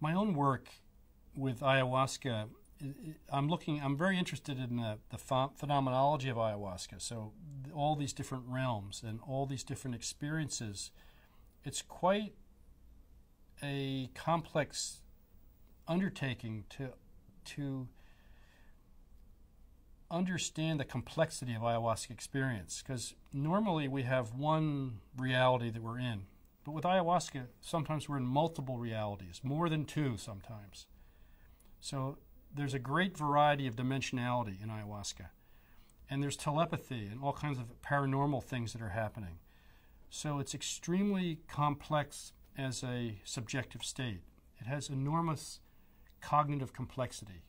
my own work with ayahuasca, I'm looking. I'm very interested in the, the phenomenology of ayahuasca. So all these different realms and all these different experiences. It's quite a complex undertaking to to understand the complexity of ayahuasca experience because normally we have one reality that we're in but with ayahuasca sometimes we're in multiple realities more than two sometimes. So there's a great variety of dimensionality in ayahuasca. And there's telepathy and all kinds of paranormal things that are happening. So it's extremely complex as a subjective state. It has enormous cognitive complexity